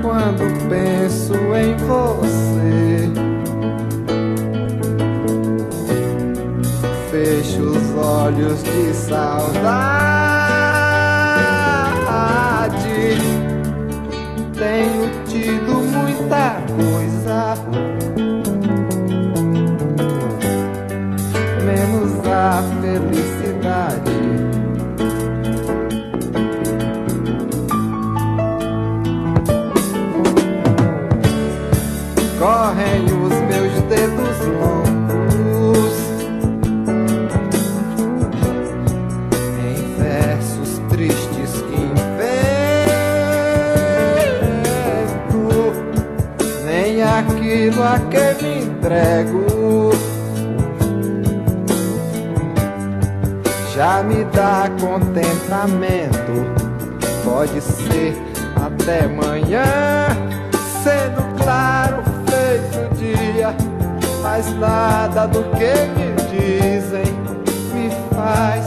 Quando penso em você, fecho os olhos de saudade. entrego. Já me dá contentamento, pode ser até manhã, sendo claro, feito dia. Mas nada do que me dizem me faz.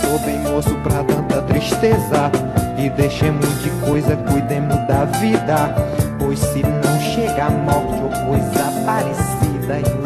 sou bem moço pra tanta tristeza. E deixemos de coisa, cuidemos da vida. Pois se não chega a morte ou coisa parecida,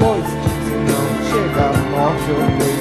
depois. Se não chega a morte, eu vejo.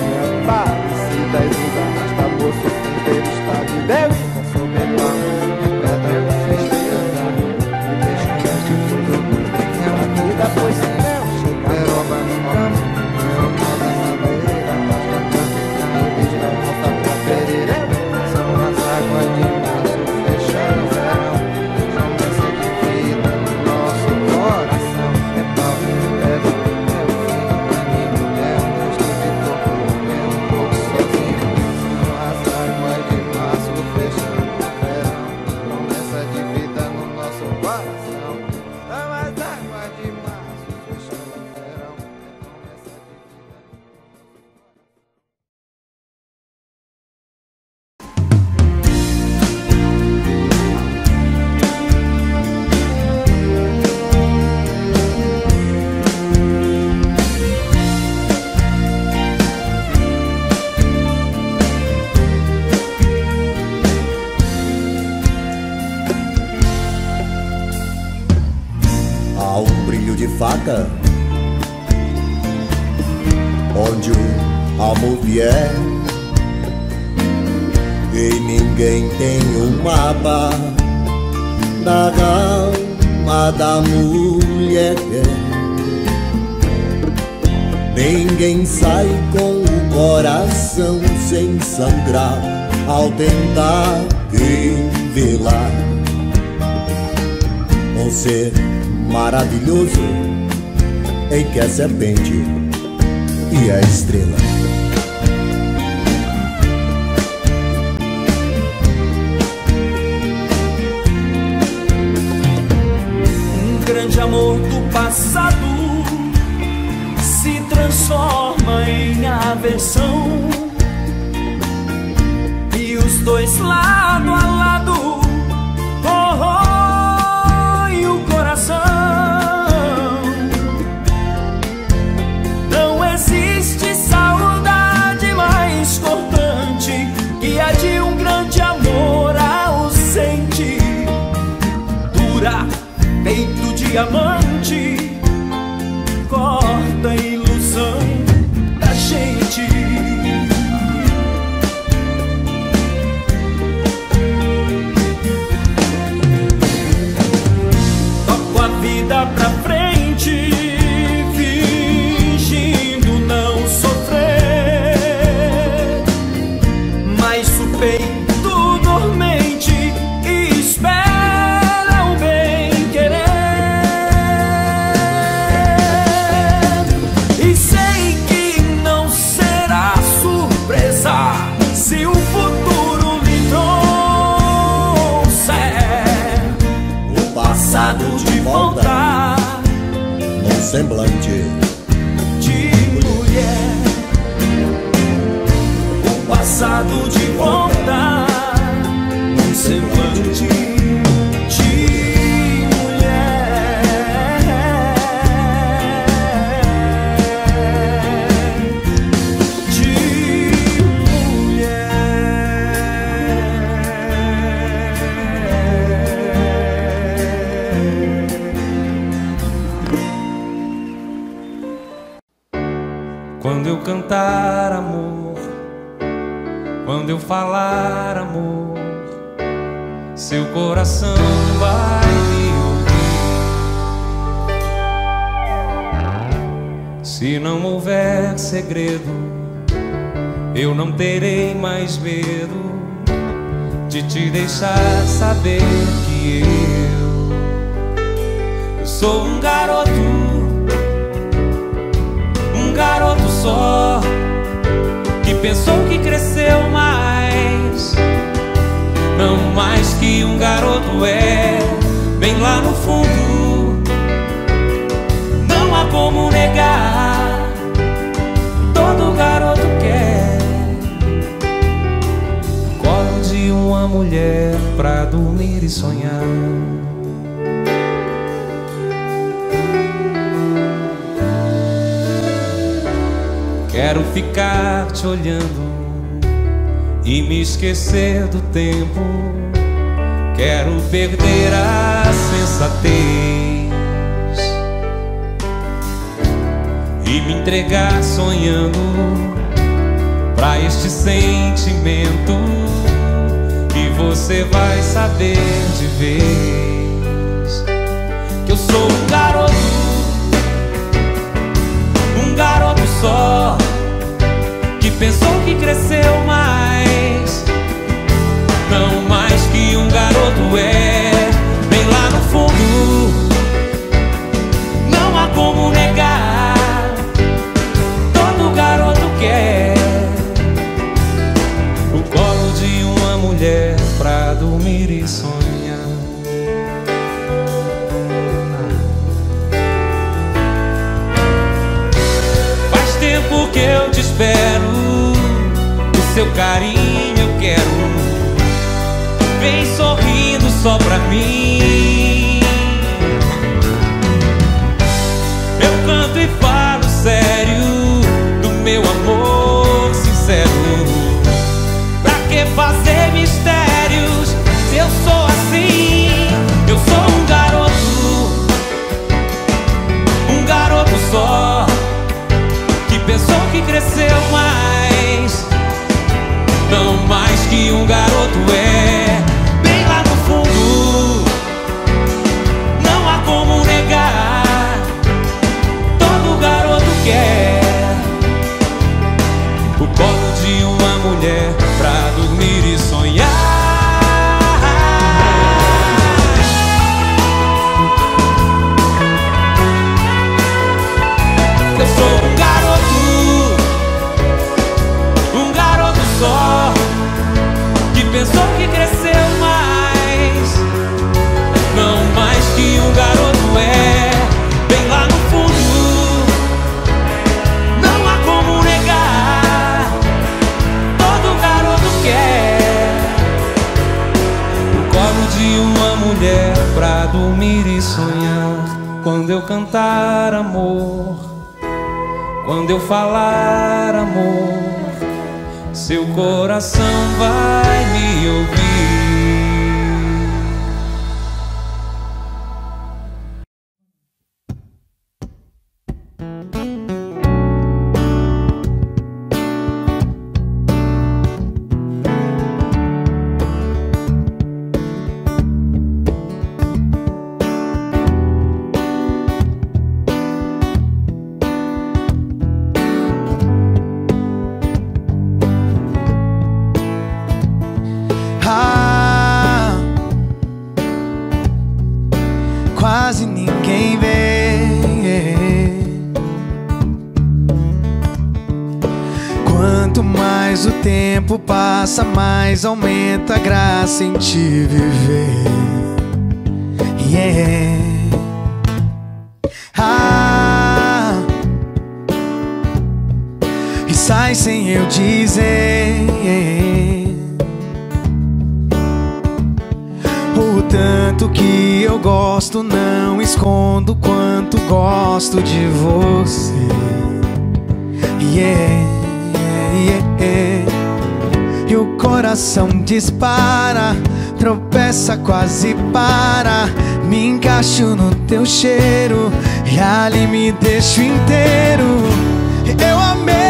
gente corta a ilusão da gente. Semblante de mulher. O passado de voltar cantar amor, quando eu falar amor, seu coração vai me ouvir. Se não houver segredo, eu não terei mais medo de te deixar saber que eu, sou um garoto garoto só que pensou que cresceu mais. Não mais que um garoto é, bem lá no fundo. Não há como negar. Todo garoto quer colo de uma mulher pra dormir e sonhar. Quero ficar te olhando e me esquecer do tempo. Quero perder a sensatez e me entregar sonhando pra este sentimento. E você vai saber de vez que eu sou um garoto, um garoto só pensou que cresceu mais. Não mais que um garoto é, bem lá no fundo. Não há como negar. Todo garoto quer o colo de uma mulher pra dormir e sonhar. Carinho eu quero. Vem sorrindo só pra mim. Eu canto e falo sério do meu amor sincero. Pra que fazer mistérios se eu sou assim? Eu sou um garoto, um garoto só que pensou que cresceu mais que um garoto é. Dormir e sonhar. Quando eu cantar amor, quando eu falar amor. Seu coração vai me ouvir. Aumenta a graça em te viver. Yeah. Dispara, tropeça, quase para. Me encaixo no teu cheiro e ali me deixo inteiro. Eu amei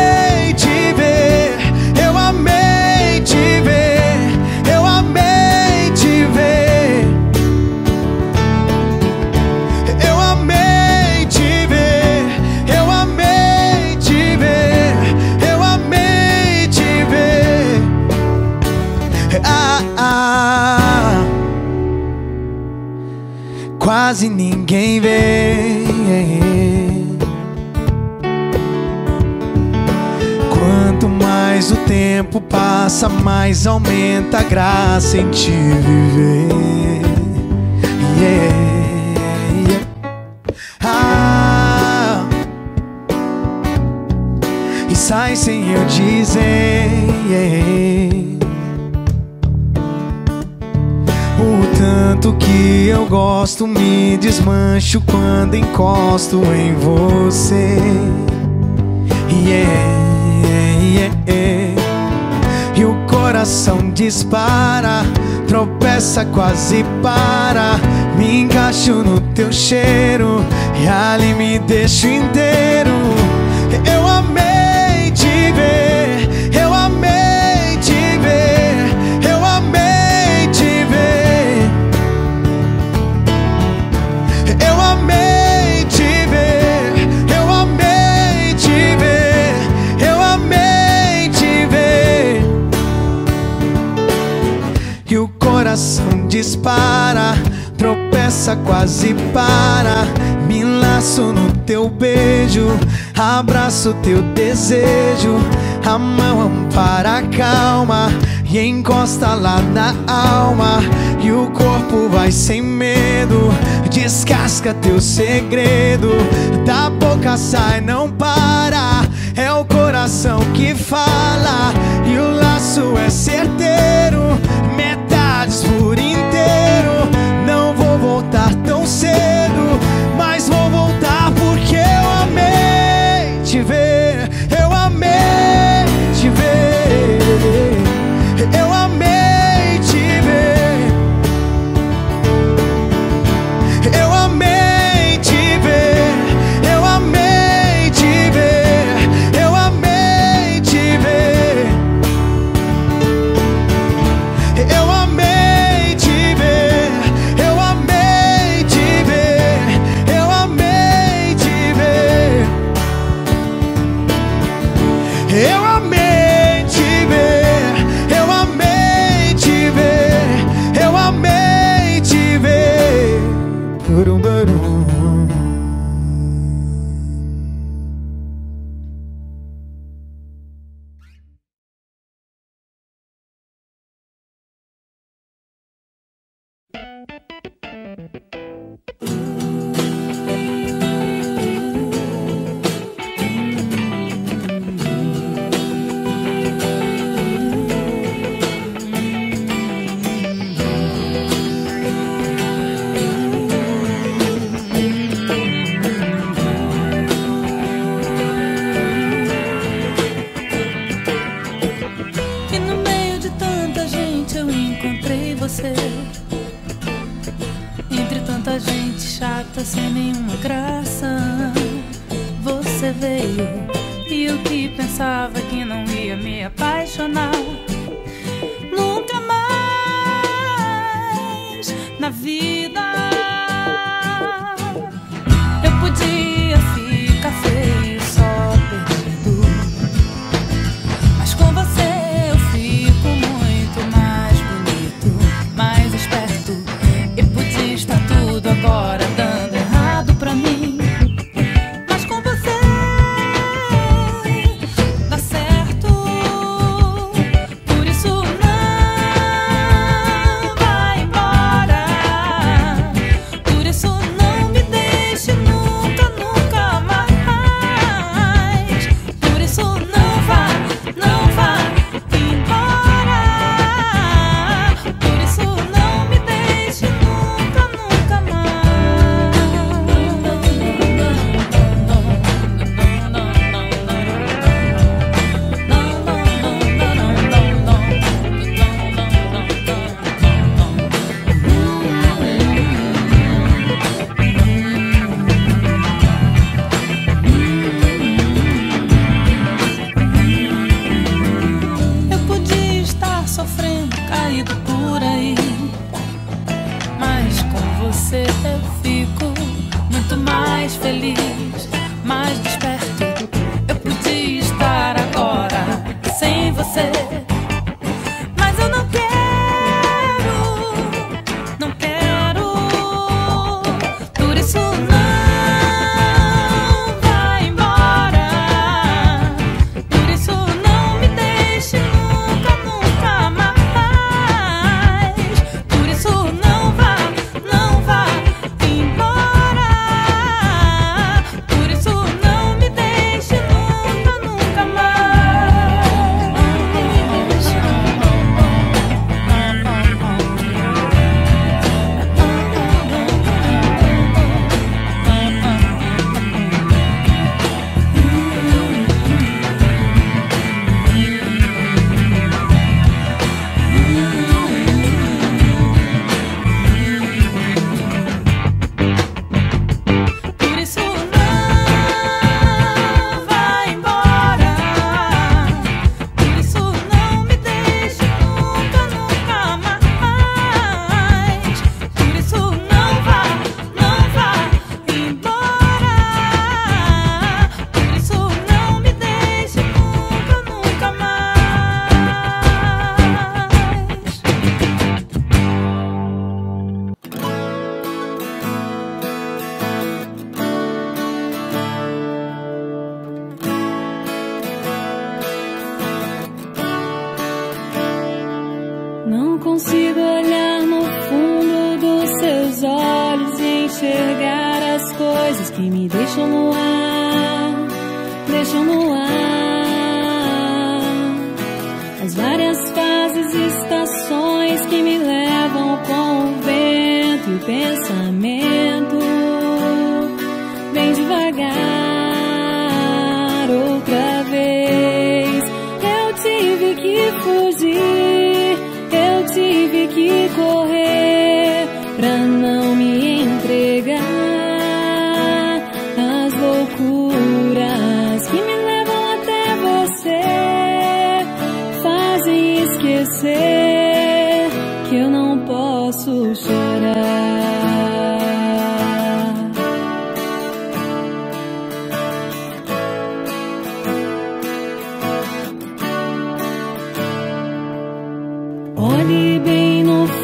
Quase ninguém vê. Quanto mais o tempo passa, mais aumenta a graça em te viver. Yeah, yeah. Ah, e sai sem eu dizer. O tanto que eu gosto, me desmancho quando encosto em você. Yeah, yeah, yeah. E o coração dispara, tropeça, quase para. Me encaixo no teu cheiro e ali me deixo inteiro. Eu amei dispara, tropeça, quase para. Me laço no teu beijo, abraço teu desejo. A mão ampara a calma e encosta lá na alma. E o corpo vai sem medo, descasca teu segredo. Da boca sai, não para. É o coração que fala e o laço é certeiro. Metades por inteiro. Não vou voltar tão cedo,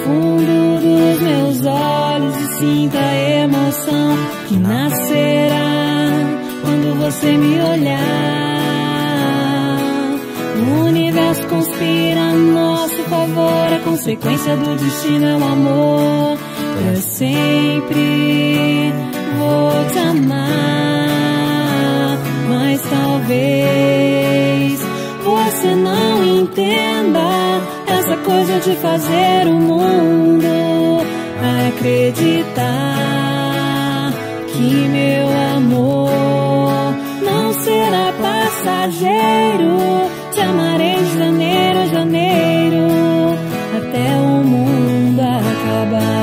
fundo dos meus olhos e sinta a emoção que nascerá quando você me olhar. O universo conspira a nosso favor, a consequência do destino é o amor. Eu sempre vou te amar, mas talvez. coisa de fazer o mundo acreditar que meu amor não será passageiro. Te amarei de janeiro a janeiro até o mundo acabar.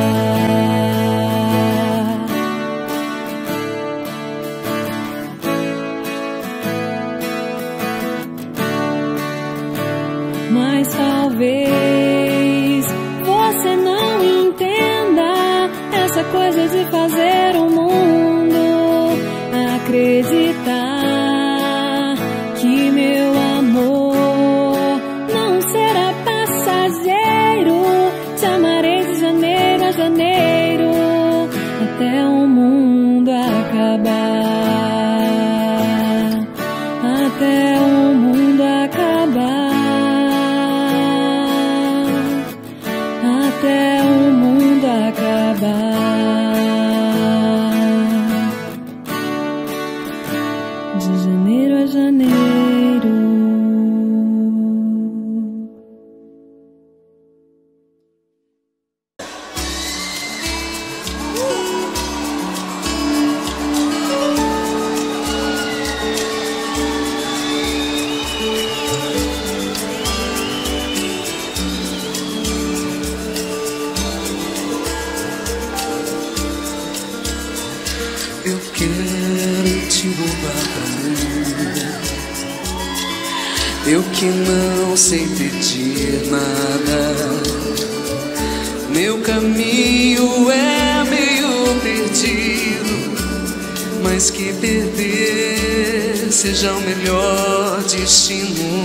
Seja o melhor destino.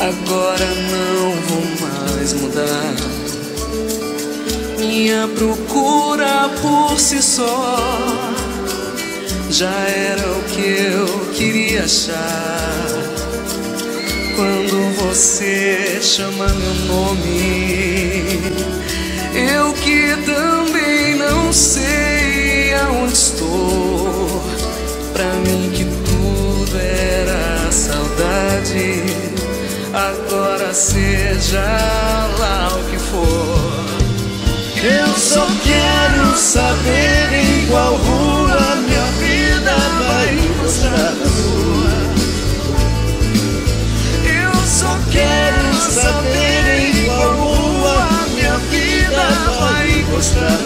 Agora não vou mais mudar. Minha procura por si só já era o que eu queria achar. Quando você chama meu nome, eu que também não sei aonde estou. Pra mim que tudo era saudade, agora seja lá o que for. Eu só quero saber em qual rua minha vida vai encostar na sua. Eu só quero saber em qual rua minha vida vai encostar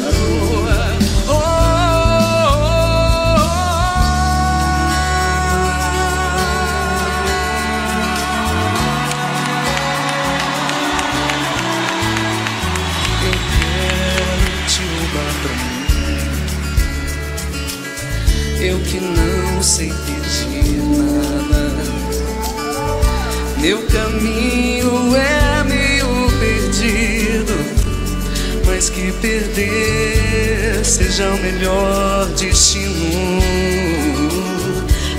que não sei pedir nada. Meu caminho é meio perdido. Mas que perder seja o melhor destino.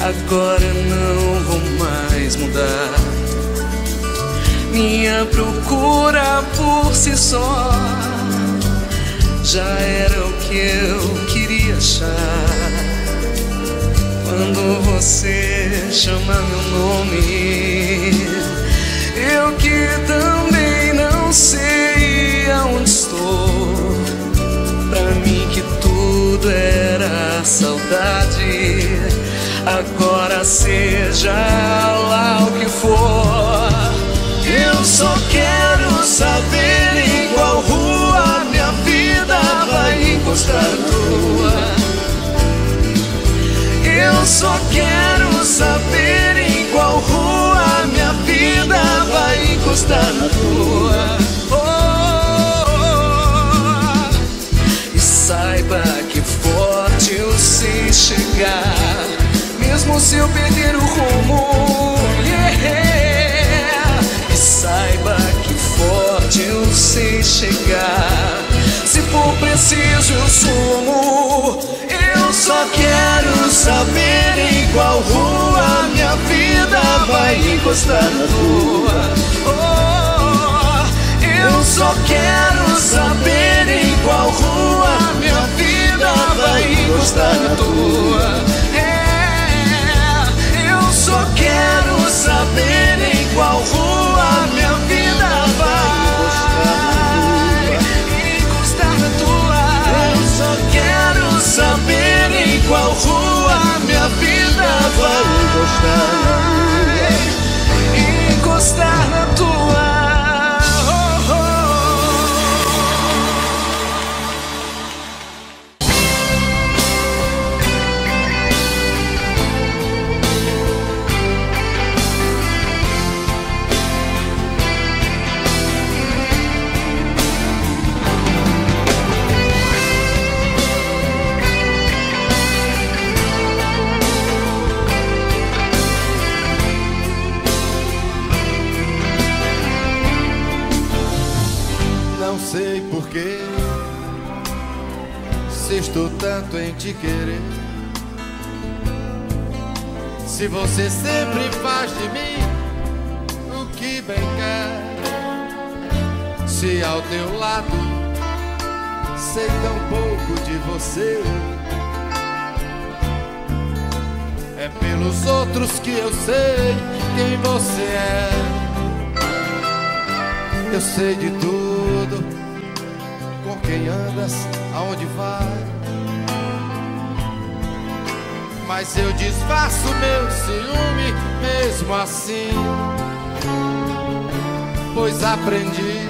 Agora não vou mais mudar. Minha procura por si só já era o que eu queria achar. Quando você chama meu nome, eu que também não sei aonde estou. Pra mim que tudo era saudade, agora seja lá o que for. Eu só quero saber em qual rua minha vida vai encostar tua. Eu só quero saber em qual rua minha vida vai encostar na tua. Oh, e saiba que forte eu sei chegar, mesmo se eu perder o rumo. Yeah. E saiba que forte eu sei chegar, se for preciso eu sumo. Só quero saber em qual rua minha vida vai encostar na tua. Oh, Eu só quero saber em qual rua minha vida vai encostar na tua. É, eu só Quero saber em qual rua rua minha vida vai encostar. Insisto tanto em te querer. Se você sempre faz de mim O que bem quer. Se ao teu lado Sei tão pouco de você. É pelos outros que eu sei Quem você é. Eu sei de tudo, com quem andas, aonde vai. Mas eu disfarço meu ciúme mesmo assim. Pois aprendi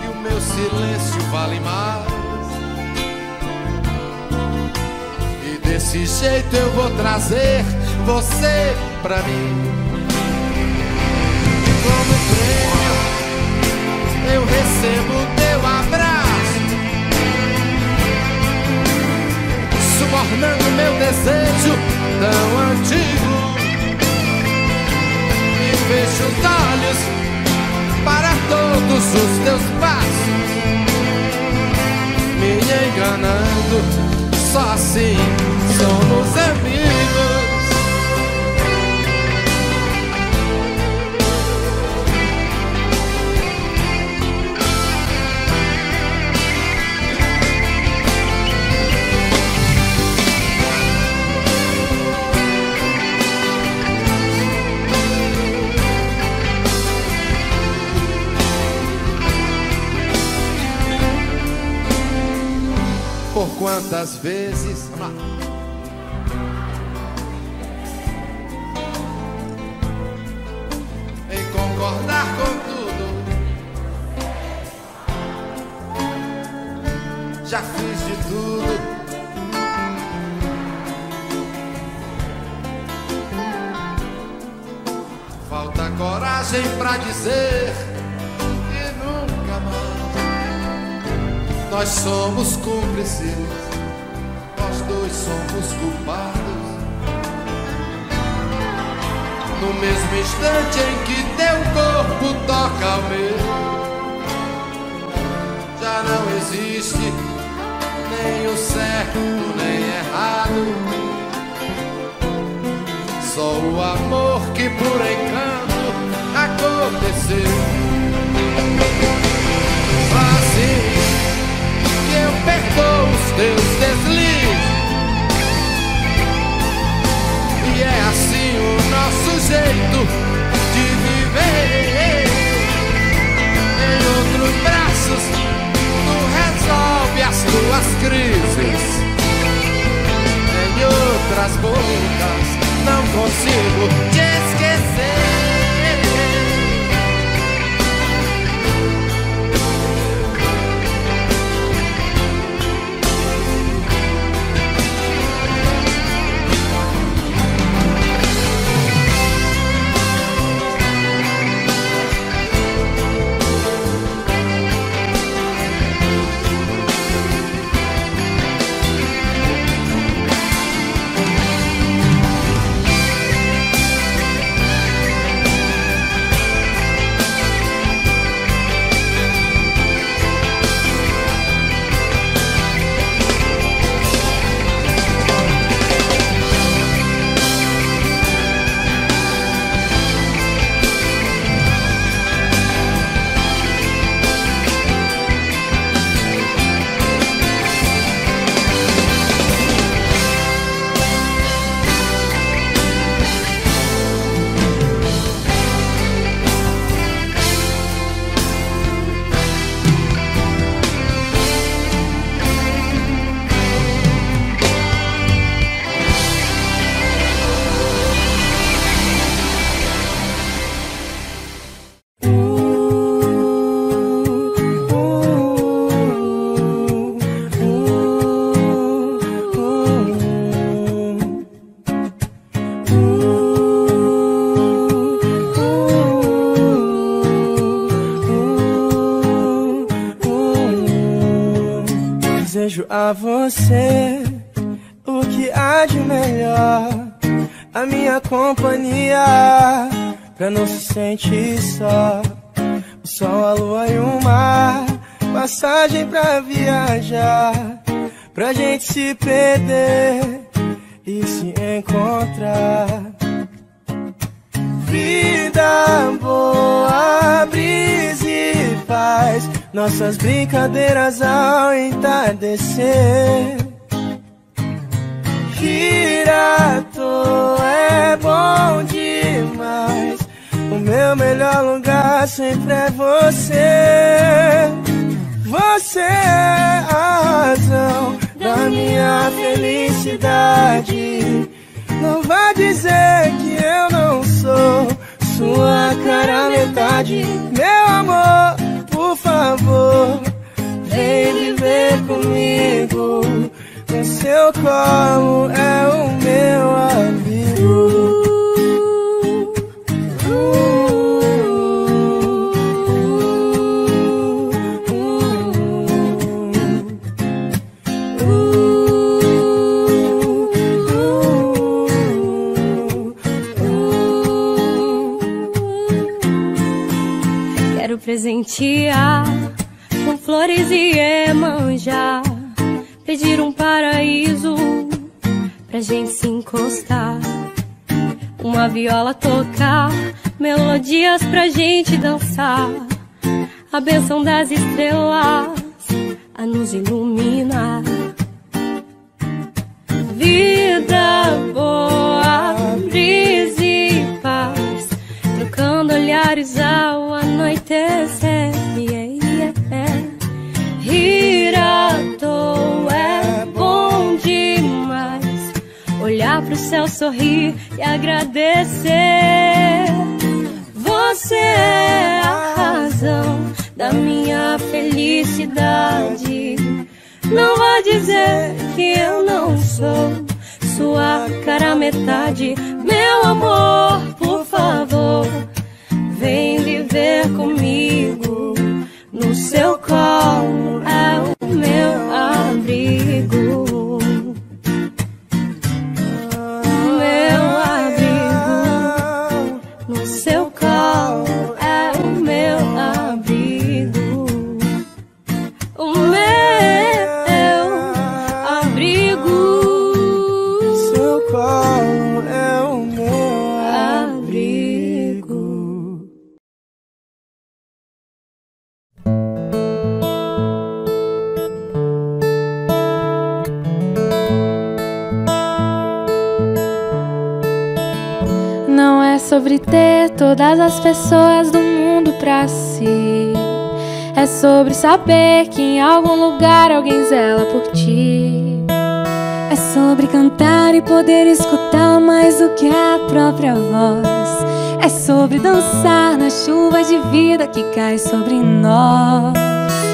que o meu silêncio vale mais. E desse jeito eu vou trazer você pra mim. Como prêmio, eu recebo tornando meu desejo tão antigo. E fecho os olhos para todos os teus passos, me enganando, só assim somos amigos. Quantas vezes. Vamos lá. Somos cúmplices, nós dois somos culpados. No mesmo instante em que teu corpo toca o meu, já não existe nem o certo nem errado. Só o amor que por encanto aconteceu. Perdoo os teus deslizes. E é assim o nosso jeito de viver. Em outros braços, tu resolve as tuas crises. Em outras bocas, não consigo te esquecer. Você o que há de melhor, a minha companhia, pra não se sentir só. O sol, a lua e o mar, passagem pra viajar, pra gente se perder Nossas brincadeiras ao entardecer. Girato é bom demais. O meu melhor lugar sempre é você. Você é a razão da minha felicidade. Não vá dizer que eu não sou sua cara metade. Meu amor, favor, vem viver comigo. No seu colo é o meu amigo. presentear flores e emanjar, pedir um paraíso pra gente se encostar, uma viola tocar, melodias pra gente dançar, a benção das estrelas a nos iluminar. Vida boa, brisa e paz, trocando olhares ao anoitecer. Yeah, yeah. Rir toa é bom demais. Olhar pro céu, sorrir e agradecer. Você é a razão da minha felicidade. Não vá dizer que eu não sou sua cara metade. Meu amor, por favor, vem viver comigo. No seu colo é o meu é sobre ter todas as pessoas do mundo pra si. É sobre saber que em algum lugar alguém zela por ti. É sobre cantar e poder escutar mais do que a própria voz. É sobre dançar na chuva de vida que cai sobre nós.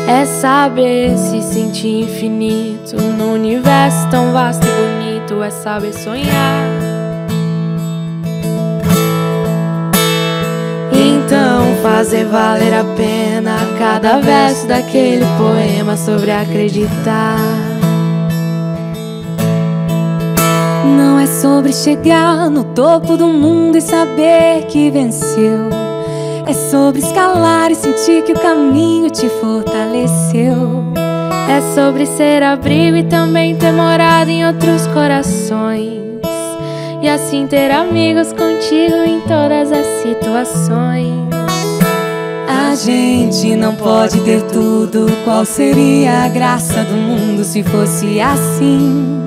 É saber se sentir infinito num universo tão vasto e bonito. É saber sonhar. Então fazer valer a pena cada verso daquele poema sobre acreditar. Não é sobre chegar no topo do mundo e saber que venceu. É sobre escalar e sentir que o caminho te fortaleceu. É sobre ser abrigo e também ter morado em outros corações. E assim ter amigos contigo em todas as situações. A gente não pode ter tudo. Qual seria a graça do mundo se fosse assim?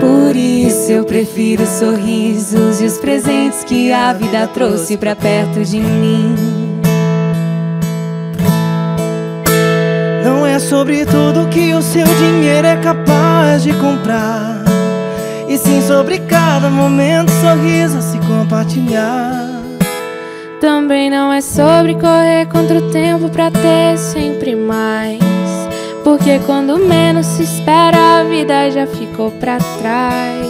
Por isso eu prefiro os sorrisos e os presentes que a vida trouxe pra perto de mim. Sobre tudo que o seu dinheiro é capaz de comprar. E sim sobre cada momento, sorriso a se compartilhar. Também não é sobre correr contra o tempo pra ter sempre mais. Porque quando menos se espera, a vida já ficou pra trás.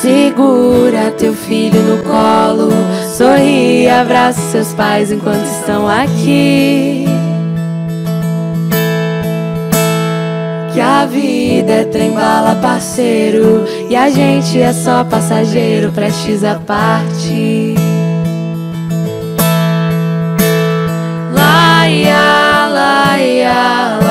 Segura teu filho no colo, sorri abraça seus pais enquanto estão aqui. Que a vida é trem-bala, parceiro, e a gente é só passageiro, prestes a partir. Laia, laia, laia,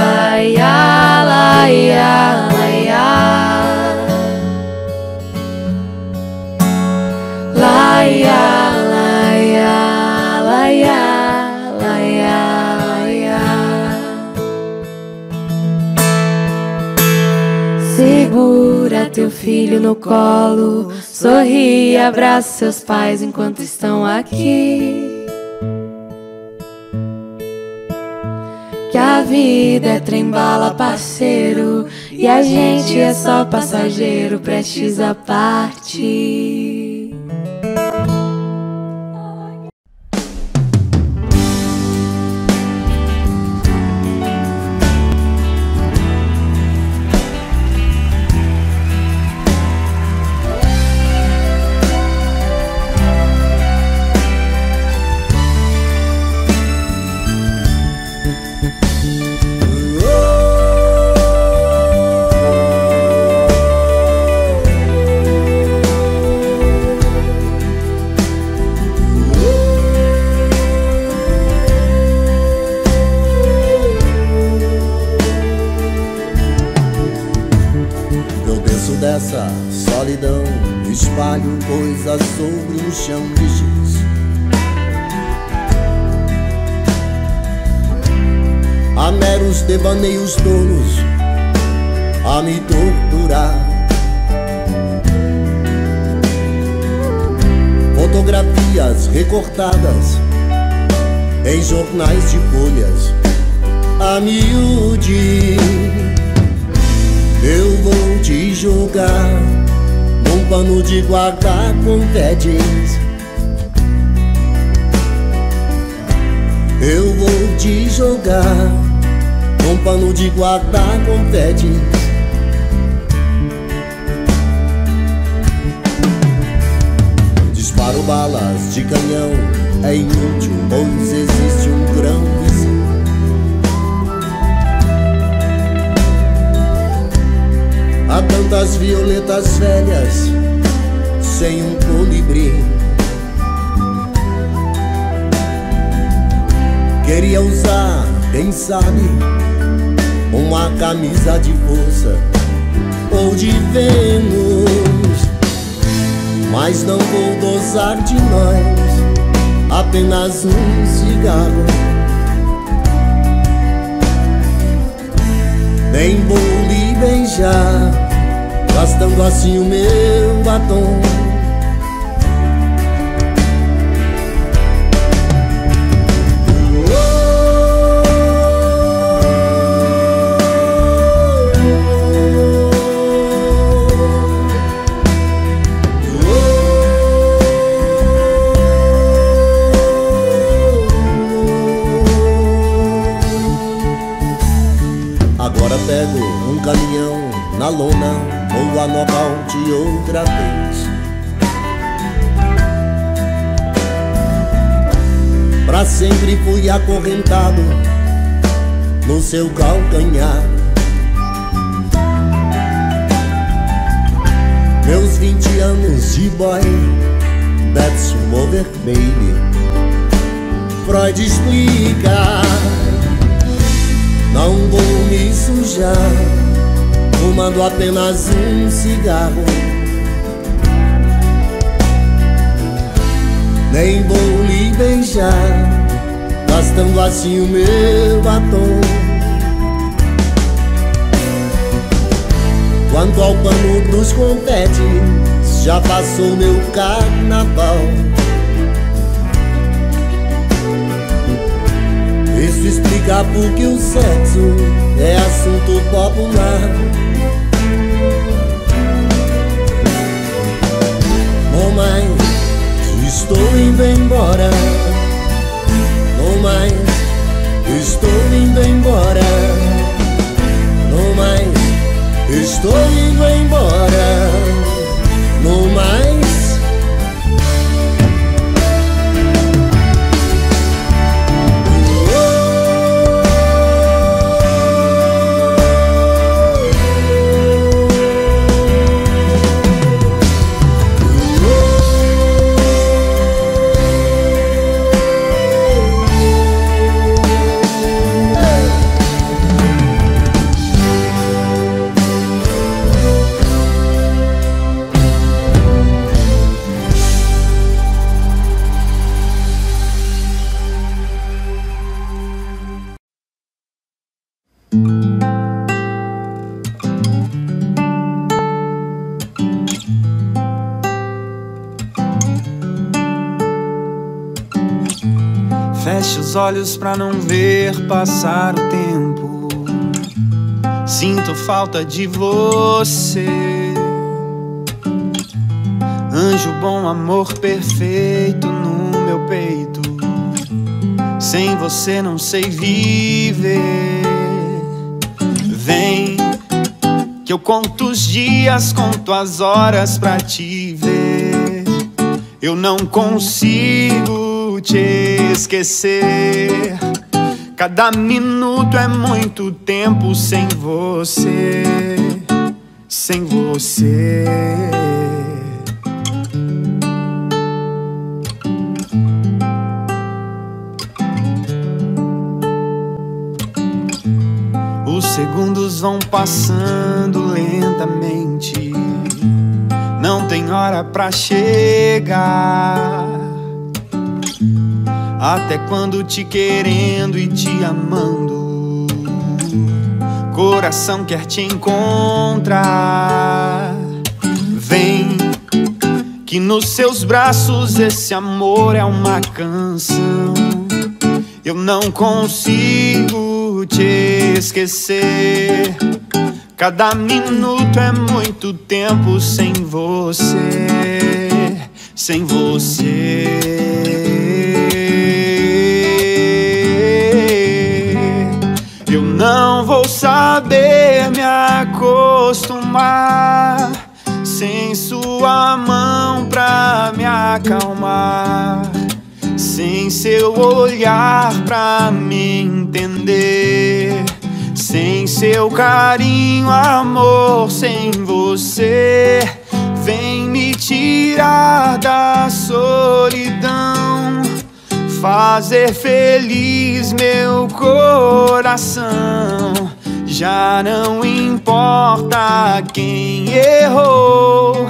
teu filho no colo, sorri e abraça seus pais enquanto estão aqui. Que a vida é trem-bala, parceiro, e a gente é só passageiro, prestes a partir. De Vênus. Mas não vou gozar de nós, apenas um cigarro. Nem vou lhe beijar, gastando assim o meu batom. Na lona Vou a nocaute outra vez. Pra sempre fui acorrentado No seu calcanhar. Meus 20 anos de boy That's over baby. Freud explica não vou me sujar, fumando apenas um cigarro. Nem vou lhe beijar, gastando assim o meu batom. Quanto ao pano dos confetes, já passou meu carnaval. Isso explica porque o sexo é assunto popular. Mamãe, estou indo embora. Mamãe, estou indo embora. Mamãe, estou indo embora. No olhos pra não ver passar o tempo. Sinto falta de você. Anjo bom, amor perfeito no meu peito. Sem você não sei viver. Vem, que eu conto os dias, conto as horas pra te ver. Eu não consigo te esquecer. Cada minuto é muito tempo sem você, sem você. Os segundos vão passando lentamente. Não tem hora pra chegar. Até quando te querendo e te amando, coração quer te encontrar. Vem, que nos seus braços esse amor é uma canção. Eu não consigo te esquecer. Cada minuto é muito tempo sem você, sem você. Não vou saber me acostumar sem sua mão pra me acalmar, sem seu olhar pra me entender. Sem seu carinho, amor, sem você, vem me tirar da solidão, fazer feliz meu coração. Já não importa quem errou,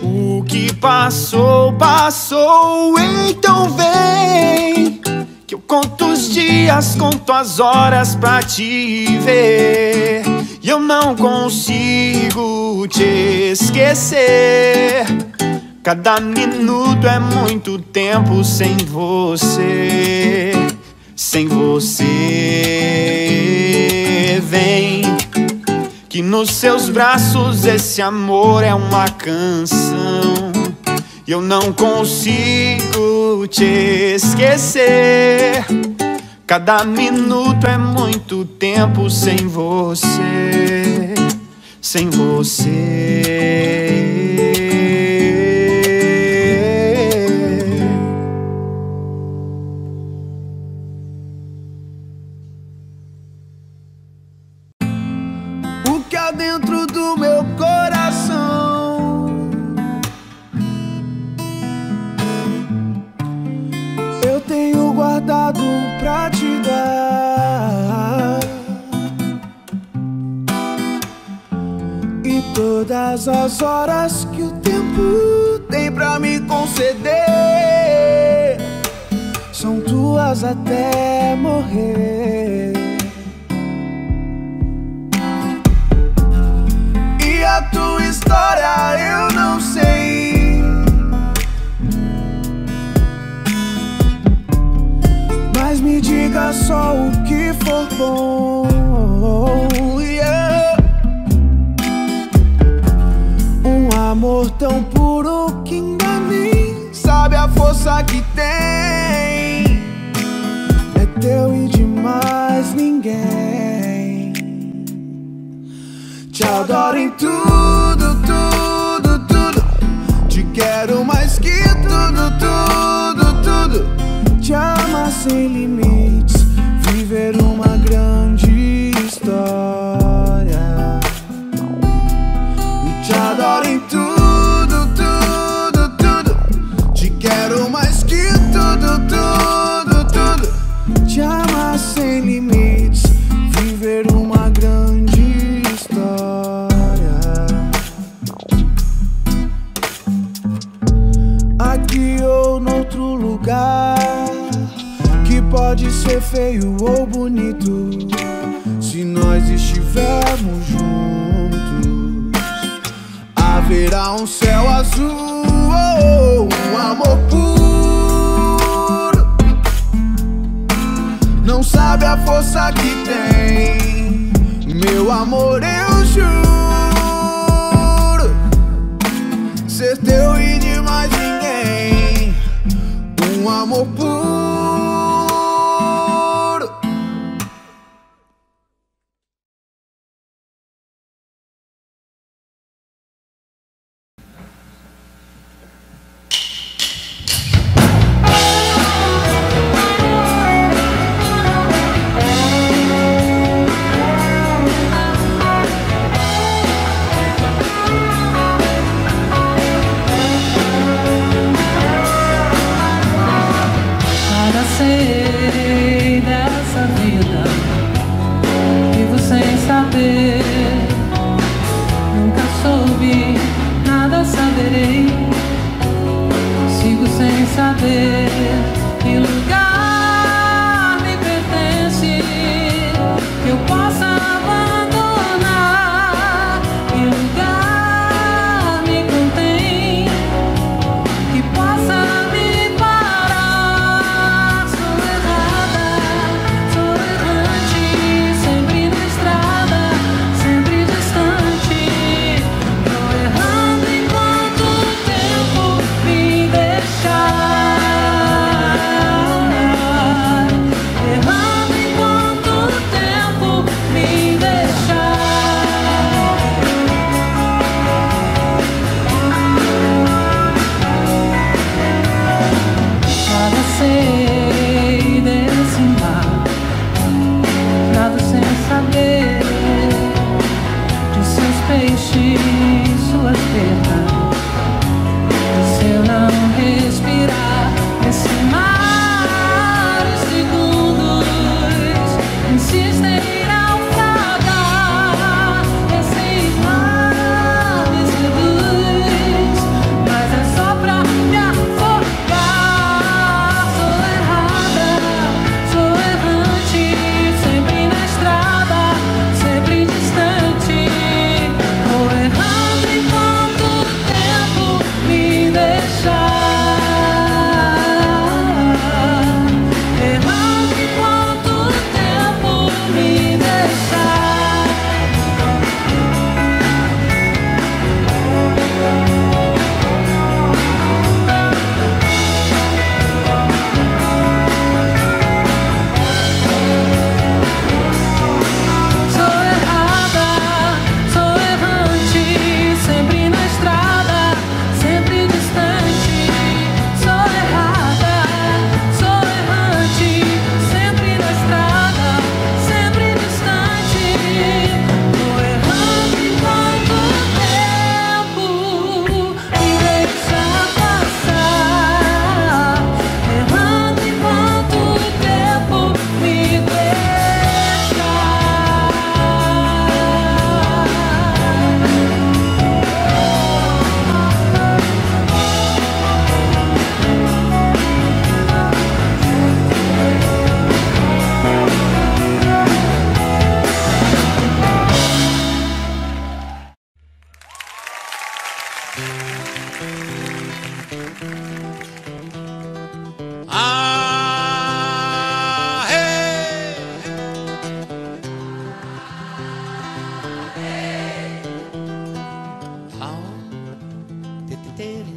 o que passou, passou, então vem. Que eu conto os dias, conto as horas pra te ver. E eu não consigo te esquecer. Cada minuto é muito tempo sem você. Sem você, vem. Que nos seus braços esse amor é uma canção. E eu não consigo te esquecer. Cada minuto é muito tempo sem você, sem você. Todas as horas que o tempo tem pra me conceder São tuas até morrer E a tua história eu não sei. Mas me diga só o que for bom. Amor tão puro que ainda nem sabe a força que tem. É teu e de mais ninguém. Te adoro em tudo, tudo, tudo. Te quero mais que tudo, tudo, tudo. Te amar sem limites.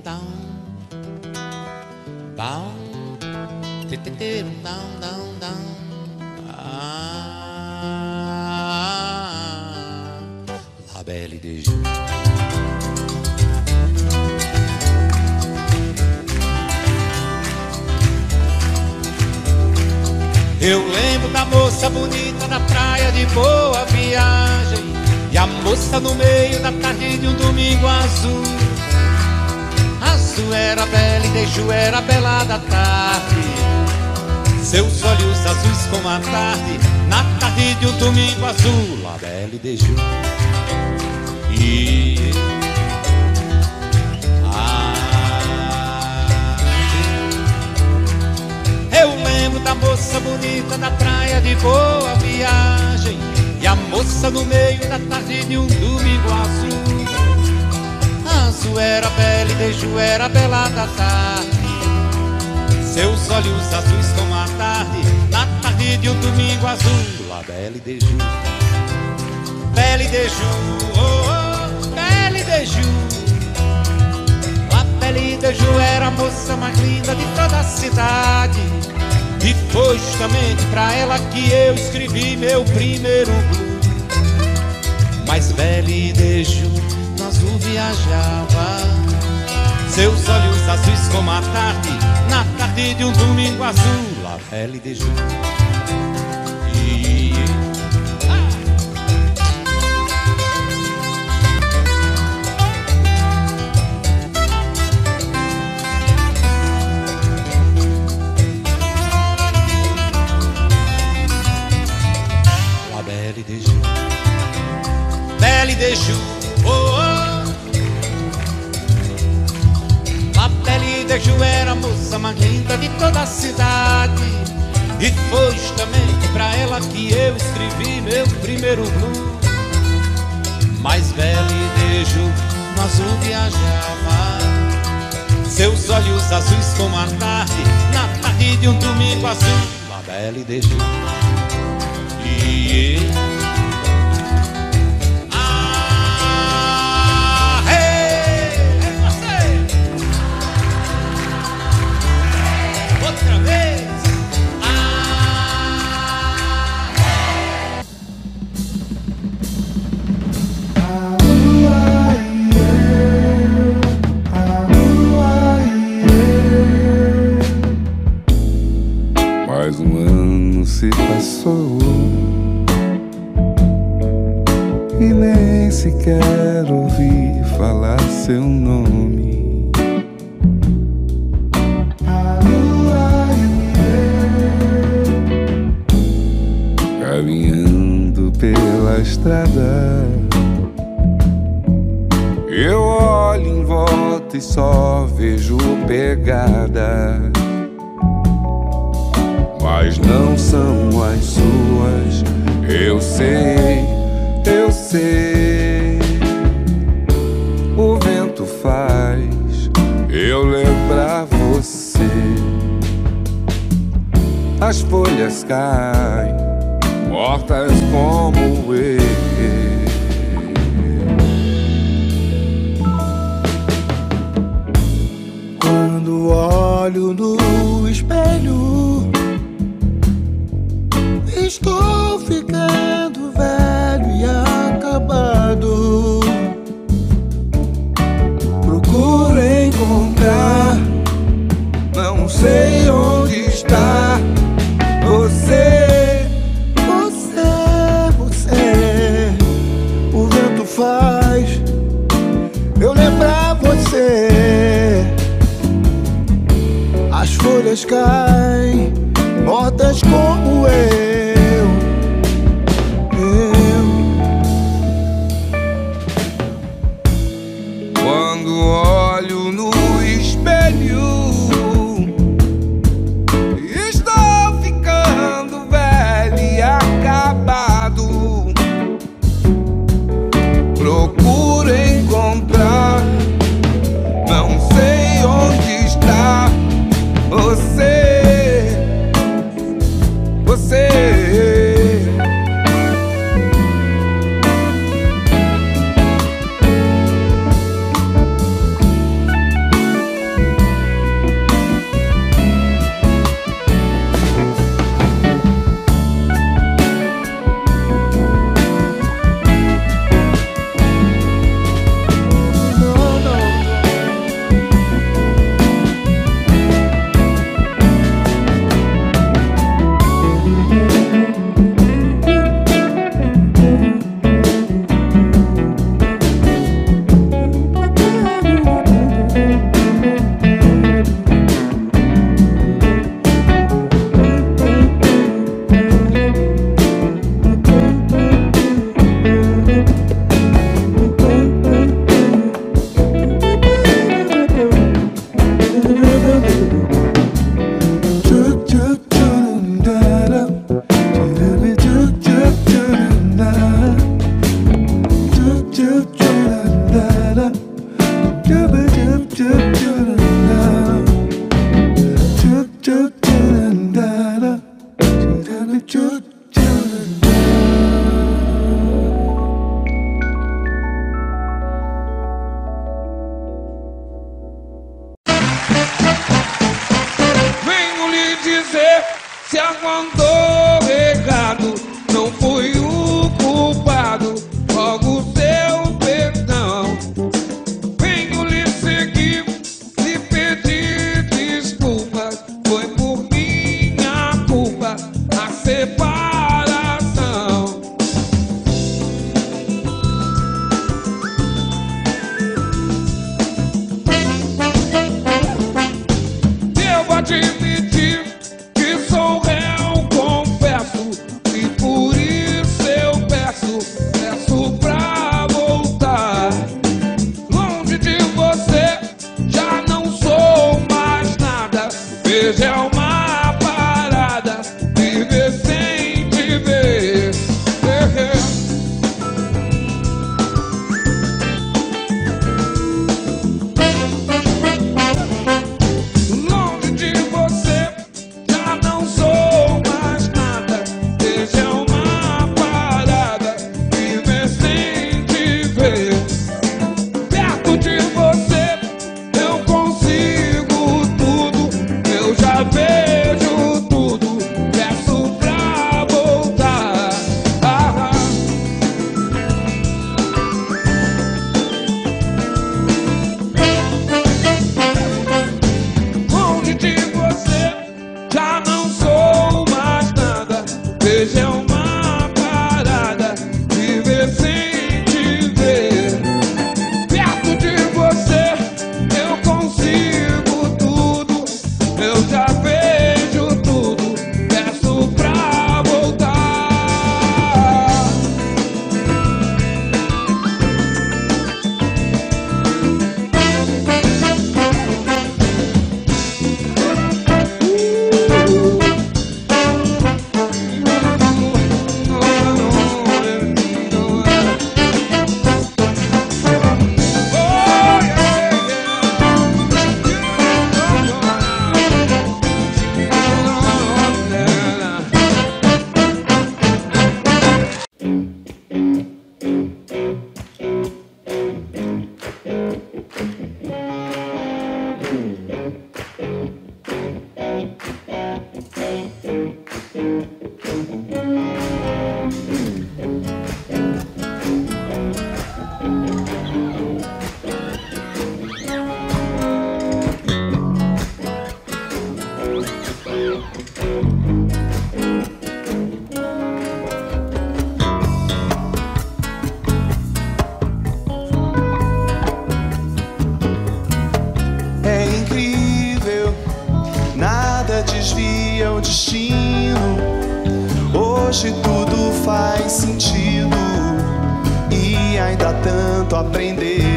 Down. Down, down, down, down. Ah, La Belle Jours. Eu lembro da moça bonita da praia de boa viagem E a moça no meio da tarde de um domingo azul Azul era bela e Deju era bela da tarde. Seus olhos azuis como a tarde Na tarde de um domingo azul. La bela e Deju E... Ah, Eu lembro da moça bonita da praia de boa viagem E a moça no meio da tarde de um domingo azul Azul era bela e era bela da tarde. Seus olhos azuis como a tarde Na tarde de um domingo azul. La bela e Deju Bela e Deju, oh, oh, Bela e Deju La Bela e era a moça mais linda de toda a cidade. E foi justamente pra ela que eu escrevi meu primeiro blues. Mas Bela e Deju no azul viajava. Seus olhos azuis como a tarde Na tarde de um domingo azul La Bela e Deju Jours era a moça mais linda de toda a cidade. E foi justamente pra ela que eu escrevi meu primeiro blues. Mas Belle des Jours no azul viajava. Seus olhos azuis como a tarde, na tarde de um domingo azul. La Belle des Jours. Tanto aprender.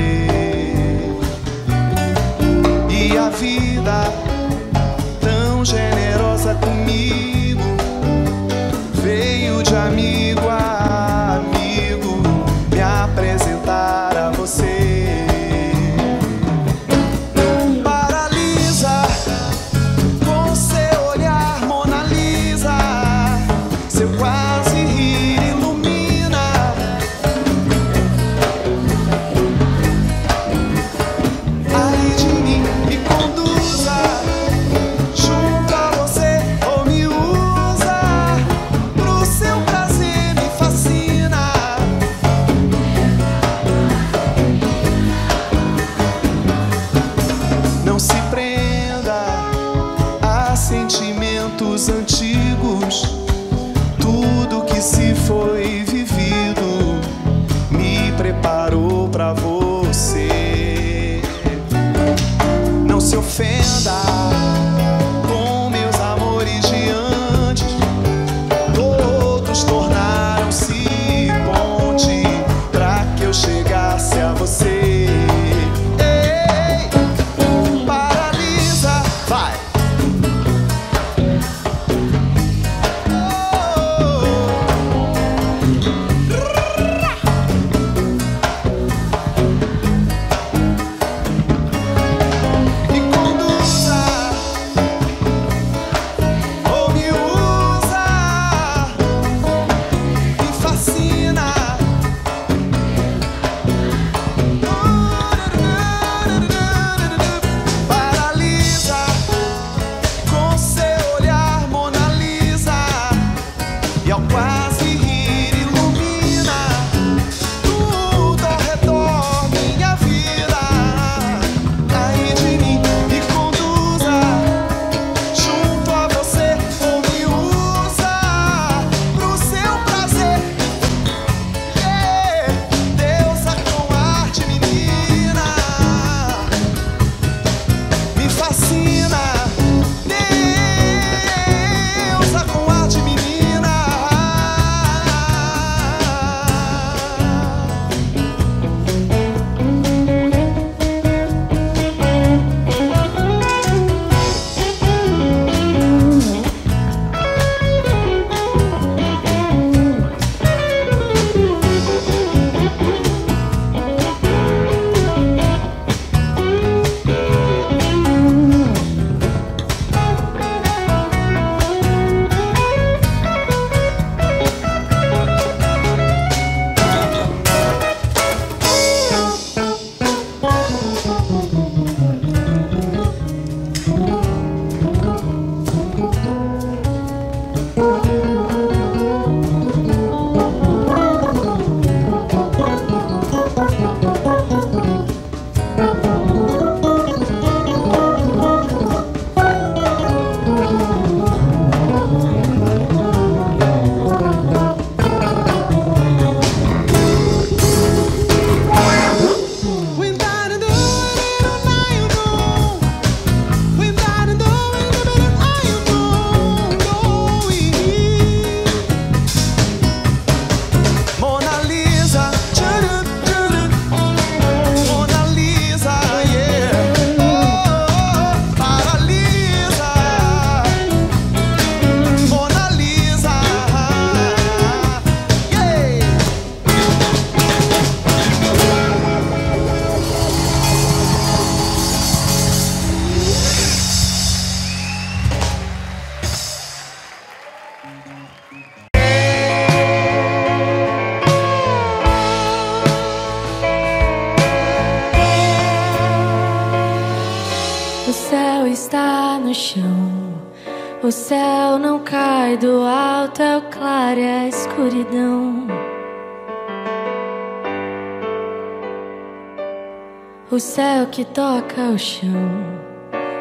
O céu que toca o chão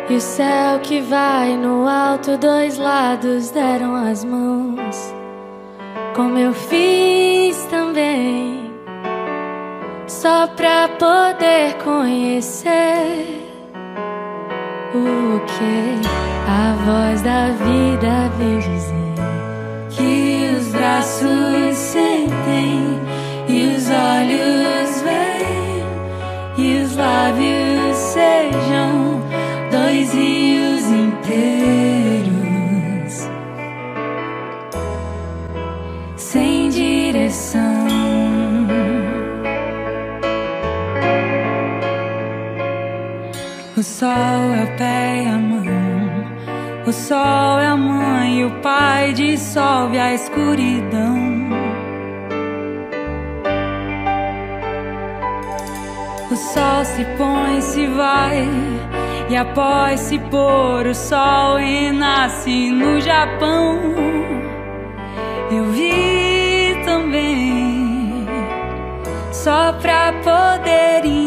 e o céu que vai no alto, dois lados deram as mãos, como eu fiz também, só pra poder conhecer o que a voz da vida veio dizer que os braços lábios sejam dois rios inteiros sem direção. O sol é o pé e a mão, o sol é a mãe e o pai dissolve a escuridão. sol se põe, se vai. E após se pôr o sol e nasce no Japão. Eu vi também, só pra poder ir.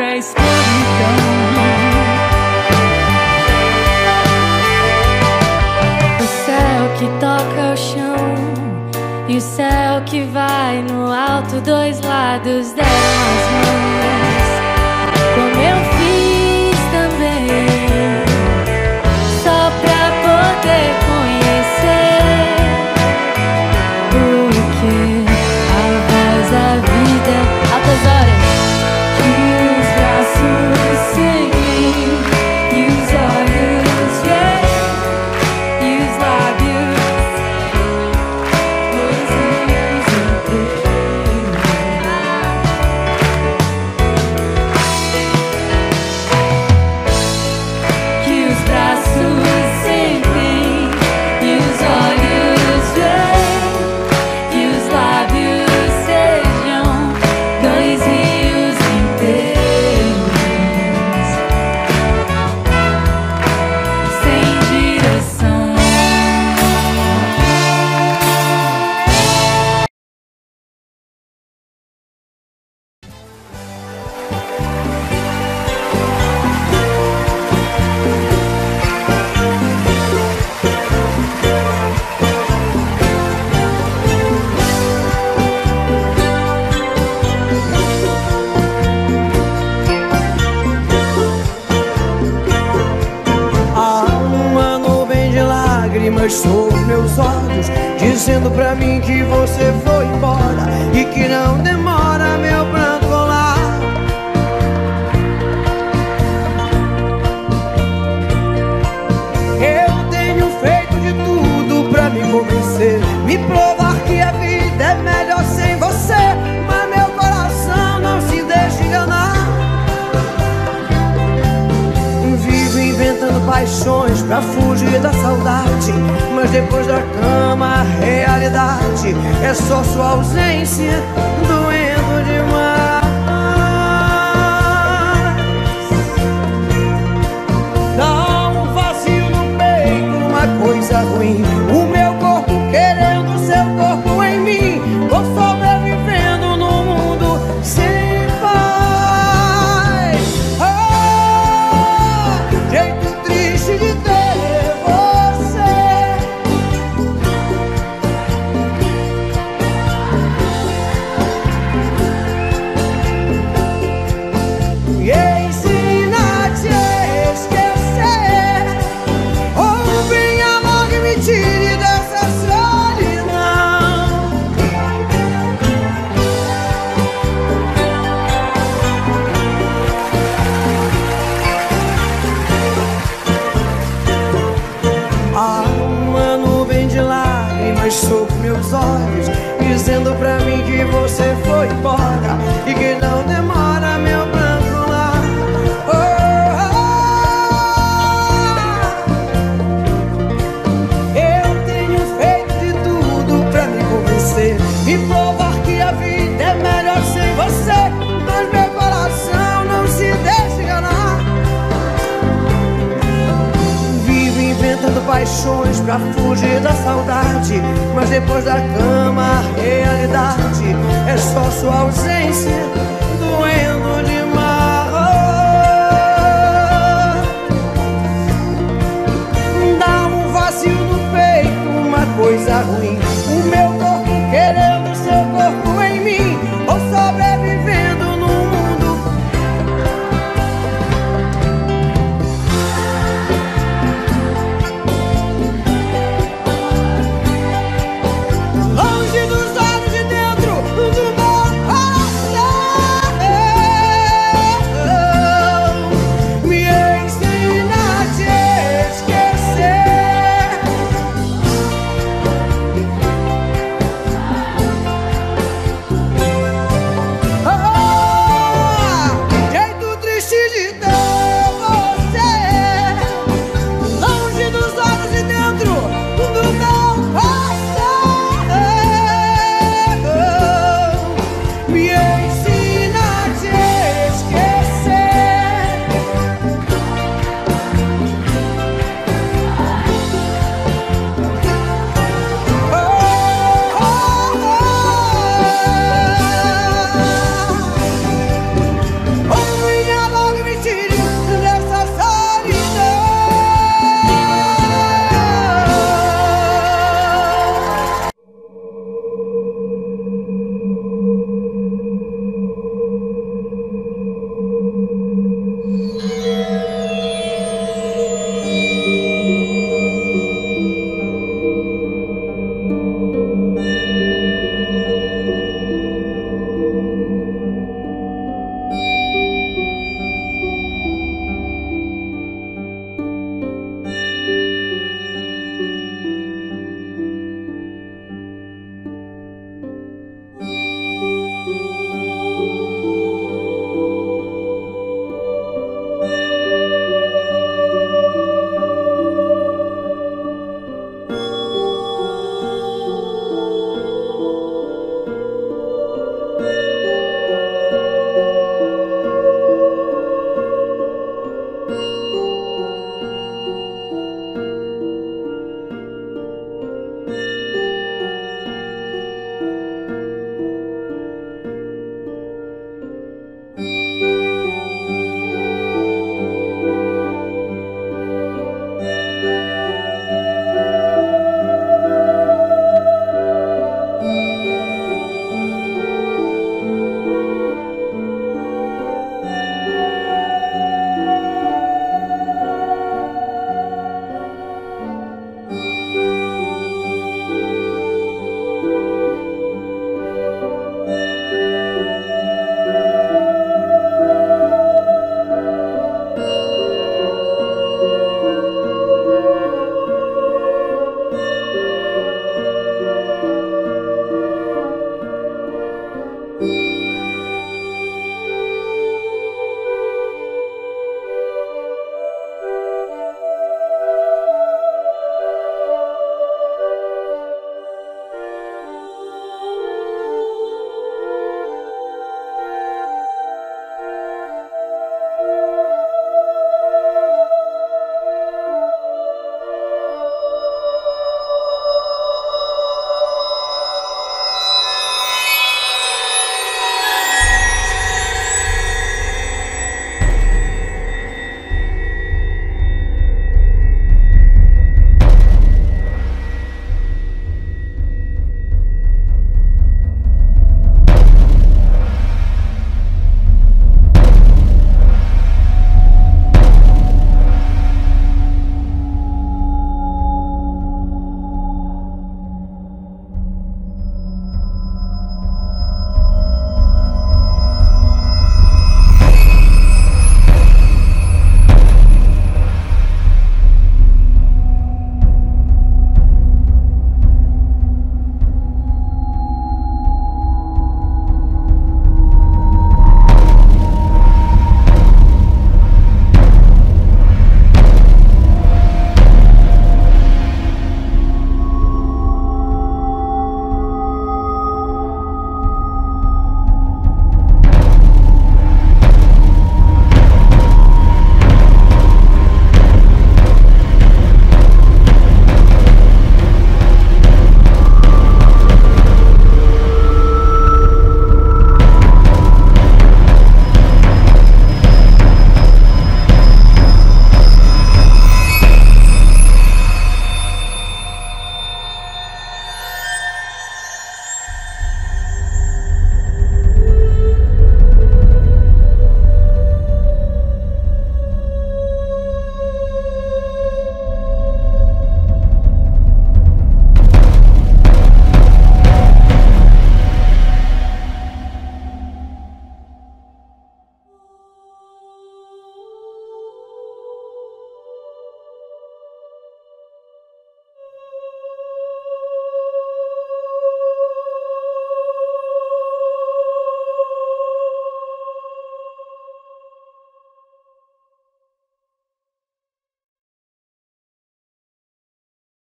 a escuridão. O céu que toca o chão e o céu que vai no alto, dois lados delas mãos. Como eu fiz.